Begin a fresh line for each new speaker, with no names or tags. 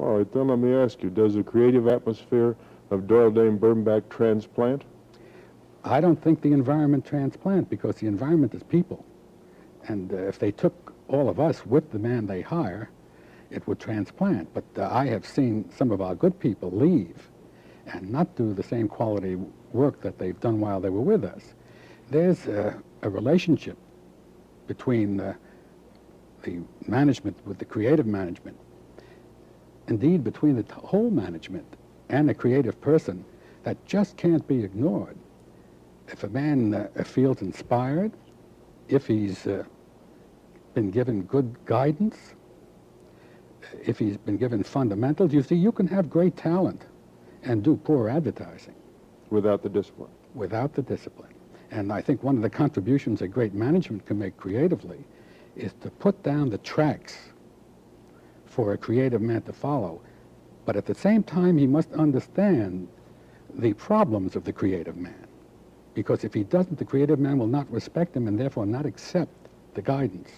All right, then let me ask you, does the creative atmosphere of Doyle Dane Bernbach transplant?
I don't think the environment transplant because the environment is people. And uh, if they took all of us with the man they hire, it would transplant. But uh, I have seen some of our good people leave and not do the same quality work that they've done while they were with us. There's a, a relationship between the, the management with the creative management, indeed between the whole management and a creative person that just can't be ignored. If a man uh, feels inspired, if he's uh, been given good guidance, if he's been given fundamentals, you see, you can have great talent and do poor advertising.
Without the discipline.
Without the discipline. And I think one of the contributions that great management can make creatively is to put down the tracks for a creative man to follow. But at the same time, he must understand the problems of the creative man. Because if he doesn't, the creative man will not respect him and therefore not accept the guidance.